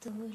tudo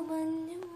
മഞ്ഞു